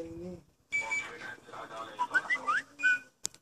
beyni